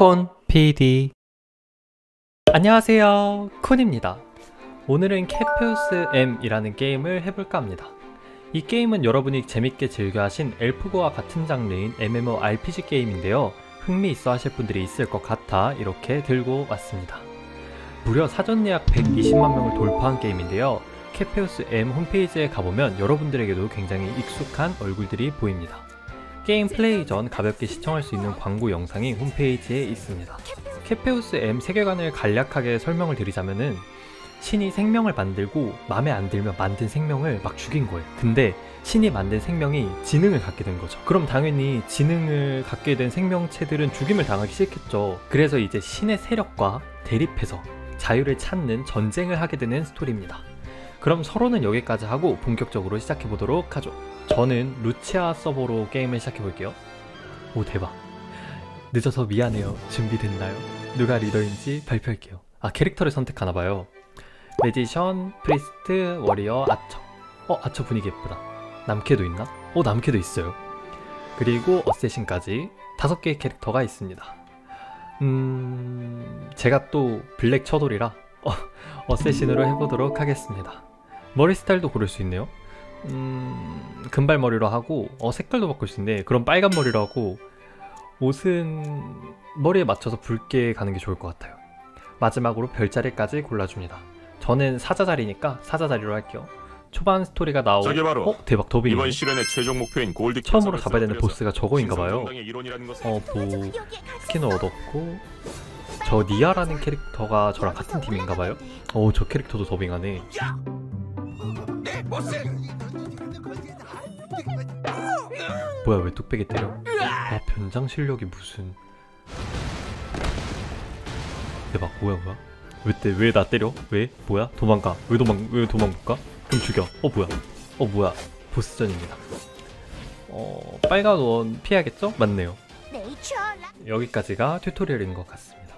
콘 PD 안녕하세요. 콘입니다. 오늘은 케페우스 M이라는 게임을 해볼까 합니다. 이 게임은 여러분이 재밌게 즐겨 하신 엘프고와 같은 장르인 MMORPG 게임인데요. 흥미 있어 하실 분들이 있을 것 같아 이렇게 들고 왔습니다. 무려 사전 예약 120만 명을 돌파한 게임인데요. 케페우스 M 홈페이지에 가보면 여러분들에게도 굉장히 익숙한 얼굴들이 보입니다 게임 플레이 전 가볍게 시청할 수 있는 광고 영상이 홈페이지에 있습니다. 케페우스 M 세계관을 간략하게 설명을 드리자면은 신이 생명을 만들고 마음에 안 들면 만든 생명을 막 죽인 거예요. 근데 신이 만든 생명이 지능을 갖게 된 거죠. 그럼 당연히 지능을 갖게 된 생명체들은 죽임을 당하기 싫겠죠. 그래서 이제 신의 세력과 대립해서 자유를 찾는 전쟁을 하게 되는 스토리입니다. 그럼 서론은 여기까지 하고 본격적으로 시작해 보도록 하죠. 저는 루치아 서버로 게임을 시작해 볼게요. 오 대박. 늦어서 미안해요. 준비됐나요? 누가 리더인지 발표할게요. 아 캐릭터를 선택하나 봐요. magician, priest, warrior, archer. 어 아처 분위기 예쁘다. 남캐도 있나? 어 남캐도 있어요. 그리고 assassin까지 다섯 개의 캐릭터가 있습니다. 음 제가 또 블랙 처돌이라 어, assassin으로 해보도록 하겠습니다. 머리 스타일도 고를 수 있네요. 음, 금발머리로 하고 어 색깔도 바꿀 수 있네. 그럼 빨간 머리로 하고 옷은 머리에 맞춰서 붉게 가는 게 좋을 것 같아요. 마지막으로 별자리까지 골라줍니다. 저는 사자자리니까 사자자리로 할게요. 초반 스토리가 나오. 저게 바로 어 대박 더빙. 이번 시련의 최종 목표인 골드 처음으로 잡아야 되는 보스가 저거인가봐요. 어 뭐 스킨을 얻었고 저 니아라는 캐릭터가 저랑 같은 팀인가봐요. 어저 캐릭터도 더빙하네. 뭐야 왜 뚝배기 때려? 아 변장 실력이 무슨. 대박 뭐야 뭐야? 왜때 왜 나 때려? 왜? 뭐야? 도망가. 왜 도망 왜 도망 못 가? 그럼 죽여. 어 뭐야? 어 뭐야? 보스전입니다. 어 빨간 원 피해야겠죠? 맞네요. 여기까지가 튜토리얼인 것 같습니다.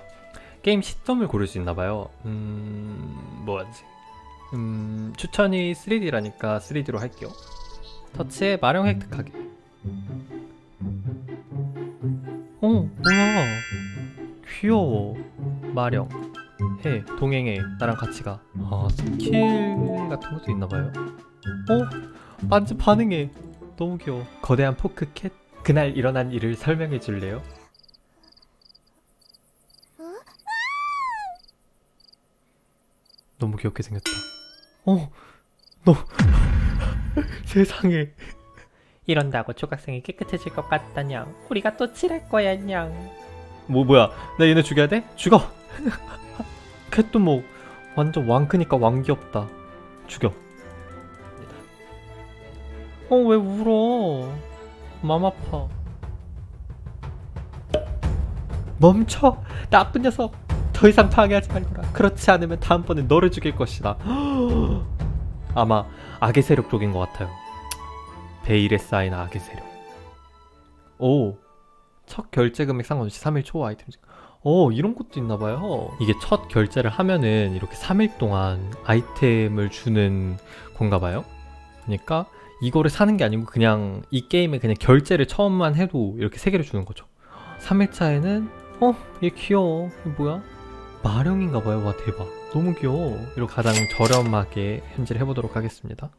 게임 시점을 고를 수 있나봐요. 음 뭐하지 음 추천이 3D라니까 3D로 할게요. 터치해 마령 획득하기. 어 뭐야? 귀여워. 마령 해 동행해. 나랑 같이 가 아 스킬 같은 것도 있나봐요. 어? 만지 반응해. 너무 귀여워. 거대한 포크 캣. 그날 일어난 일을 설명해 줄래요? 너무 귀엽게 생겼다 어 너 세상에. 이런다고 조각생이 깨끗해질 것 같다냥. 우리가 또 칠할 거야 냥 뭐 뭐야. 나 얘네 죽여야 돼? 죽어. 캣도 뭐 완전 왕 크니까 왕 귀엽다. 죽여. 어 왜 울어? 맘 아파. 멈춰. 나쁜 녀석 더 이상 방해하지 말거라 그렇지 않으면 다음번엔 너를 죽일 것이다 아마 악의 세력 쪽인 것 같아요. 베일에 쌓인 악의 세력. 오, 첫 결제 금액 상관없이 3일 초 아이템. 오, 이런 것도 있나봐요. 이게 첫 결제를 하면은 이렇게 3일 동안 아이템을 주는 건가봐요. 그러니까 이거를 사는 게 아니고 그냥 이 게임에 그냥 결제를 처음만 해도 이렇게 3개를 주는 거죠. 3일차에는 어, 얘 귀여워. 이게 뭐야? 마령인가봐요. 와, 대박. 너무 귀여워. 이렇게 가장 저렴하게 현질 해보도록 하겠습니다.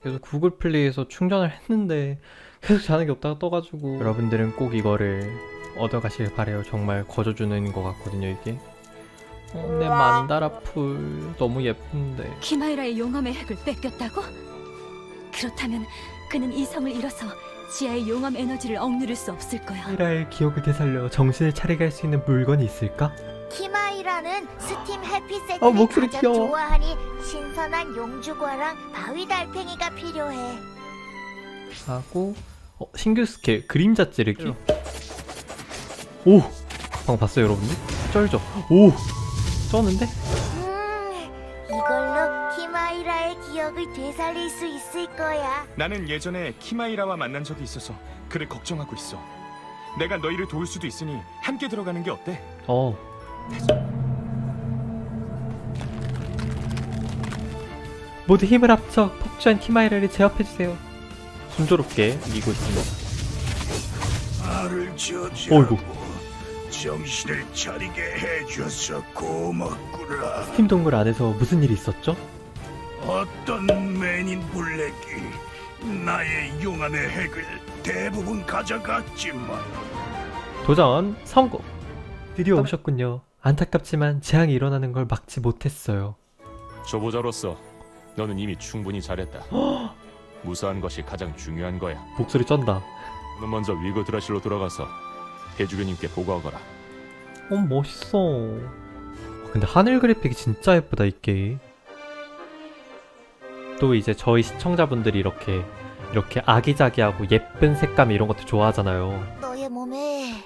그래서 구글 플레이에서 충전을 했는데 계속 자는 게 없다가 떠가지고 여러분들은 꼭 이거를 얻어가실 바래요. 정말 거저주는 것 같거든요, 이게. 어, 내 만다라 풀 너무 예쁜데. 키마이라의 용암의 핵을 뺏겼다고? 그렇다면 그는 이성을 잃어서 지하의 용암 에너지를 억누를 수 없을 거야. 히라의 기억을 되살려 정신을 차리게 할 수 있는 물건이 있을까? 키마이라는 스팀 해피 세트를 아, 목소리 가장 귀여워. 좋아하니 신선한 용주과랑 바위 달팽이가 필요해. 하고 어, 신규 스킬 그림자 찌르기 오! 방금 봤어요 여러분들? 쩔죠? 오! 쩌는데? 기억을 되살릴 수 있을 거야. 나는 예전에 키마이라와 만난 적이 있어서 그를 걱정하고 있어. 내가 너희를 도울 수도 있으니 함께 들어가는 게 어때? 어 모두 힘을 합쳐 폭주한 키마이라를 제압해주세요 순조롭게 이기고 있습니다 말을 어이구. 정신을 차리게 해줘서 고맙구나. 스팀 동굴 안에서 무슨 일이 있었죠? 어떤 맨인 블랙이 나의 용암의 핵을 대부분 가져갔지만 도전 성공! 드디어 오셨군요. 안타깝지만 재앙이 일어나는 걸 막지 못했어요. 초보자로서 너는 이미 충분히 잘했다. 무사한 것이 가장 중요한 거야. 목소리 쩐다. 너 먼저 위그 드라실로 돌아가서 대주교님께 보고하거라. 어 멋있어. 근데 하늘 그래픽이 진짜 예쁘다 이 게임. 또 이제 저희 시청자분들이 이렇게 이렇게 아기자기하고 예쁜 색감 이런 것도 좋아하잖아요. 너의 몸에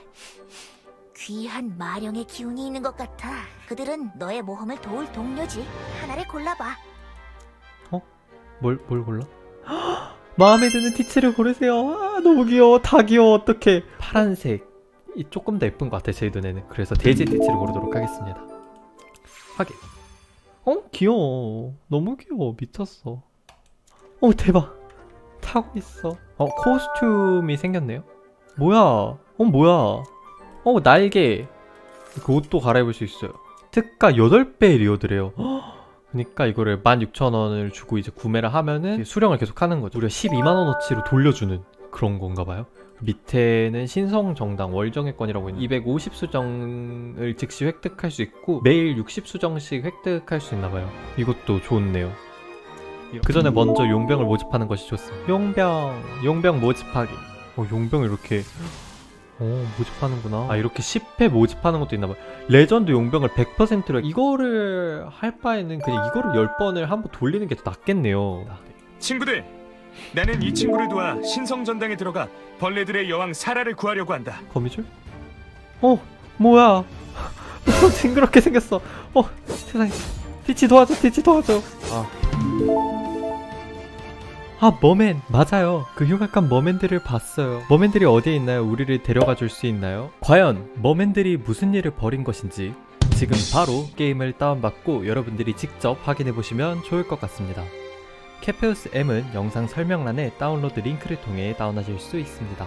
귀한 마령의 기운이 있는 것 같아. 그들은 너의 모험을 도울 동료지. 하나를 골라봐. 뭘, 뭘 골라? 마음에 드는 티츠를 고르세요. 아, 너무 귀여워. 다 귀여워. 어떡해. 파란색. 이 조금 더 예쁜 것 같아, 제 눈에는. 그래서 돼지 티츠를 고르도록 하겠습니다. 확인. 어? 귀여워. 너무 귀여워. 미쳤어. 어, 대박. 타고 있어. 어, 코스튬이 생겼네요. 뭐야. 어, 뭐야. 어, 날개. 그 옷도 갈아입을 수 있어요. 특가 8배 리오드래요. 그러니까 이거를 16,000원을 주고 이제 구매를 하면은 수령을 계속 하는 거죠. 무려 12만원어치로 돌려주는 그런 건가 봐요. 밑에는 신성 정당 월정액권이라고 있는 250수정을 즉시 획득할 수 있고 매일 60수정씩 획득할 수 있나 봐요. 이것도 좋네요. 그 전에 먼저 용병을 모집하는 것이 좋습니다. 용병, 용병 모집하기. 어, 용병 이렇게 어, 모집하는구나. 아, 이렇게 10회 모집하는 것도 있나 봐요. 레전드 용병을 100%로 이거를 할 바에는 그냥 이거를 10번을 한번 돌리는 게 더 낫겠네요. 친구들, 나는 이 친구를 도와 신성 전당에 들어가 벌레들의 여왕 사라를 구하려고 한다. 거미줄? 어, 뭐야? 징그럽게 생겼어. 어, 세상에. 티치 도와줘, 티치 도와줘. 아. 아, 머맨. 맞아요. 그 흉악한 머맨들을 봤어요. 머맨들이 어디에 있나요? 우리를 데려가 줄 수 있나요? 과연 머맨들이 무슨 일을 벌인 것인지 지금 바로 게임을 다운받고 여러분들이 직접 확인해 보시면 좋을 것 같습니다. 케페우스 M은 영상 설명란에 다운로드 링크를 통해 다운하실 수 있습니다.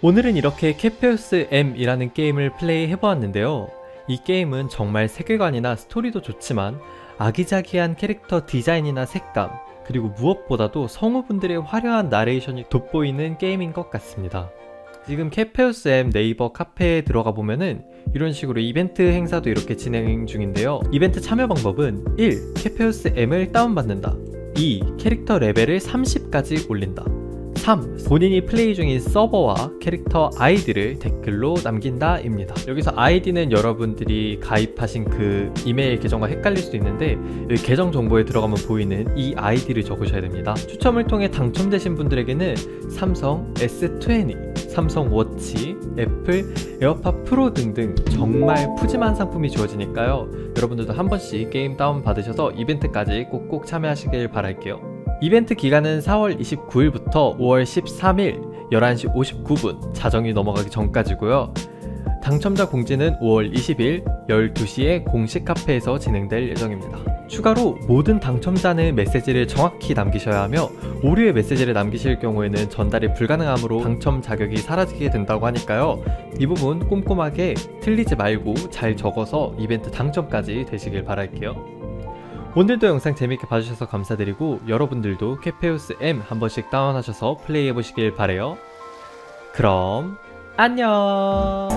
오늘은 이렇게 케페우스 M이라는 게임을 플레이 해보았는데요. 이 게임은 정말 세계관이나 스토리도 좋지만 아기자기한 캐릭터 디자인이나 색감, 그리고 무엇보다도 성우분들의 화려한 나레이션이 돋보이는 게임인 것 같습니다. 지금 케페우스 M 네이버 카페에 들어가 보면은 이런 식으로 이벤트 행사도 이렇게 진행 중인데요. 이벤트 참여 방법은 1. 케페우스 M을 다운받는다. 2. 캐릭터 레벨을 30까지 올린다. 3. 본인이 플레이 중인 서버와 캐릭터 아이디를 댓글로 남긴다 입니다. 여기서 아이디는 여러분들이 가입하신 그 이메일 계정과 헷갈릴 수도 있는데 여기 계정 정보에 들어가면 보이는 이 아이디를 적으셔야 됩니다. 추첨을 통해 당첨되신 분들에게는 삼성 S20, 삼성 워치, 애플 에어팟 프로 등등 정말 푸짐한 상품이 주어지니까요. 여러분들도 한 번씩 게임 다운 받으셔서 이벤트까지 꼭꼭 참여하시길 바랄게요. 이벤트 기간은 4월 29일부터 5월 13일 11시 59분 자정이 넘어가기 전까지고요. 당첨자 공지는 5월 20일 12시에 공식 카페에서 진행될 예정입니다. 추가로 모든 당첨자는 메시지를 정확히 남기셔야 하며 오류의 메시지를 남기실 경우에는 전달이 불가능하므로 당첨 자격이 사라지게 된다고 하니까요. 이 부분 꼼꼼하게 틀리지 말고 잘 적어서 이벤트 당첨까지 되시길 바랄게요. 오늘도 영상 재밌게 봐주셔서 감사드리고 여러분들도 캐페우스 M 한 번씩 다운하셔서 플레이해보시길 바래요. 그럼 안녕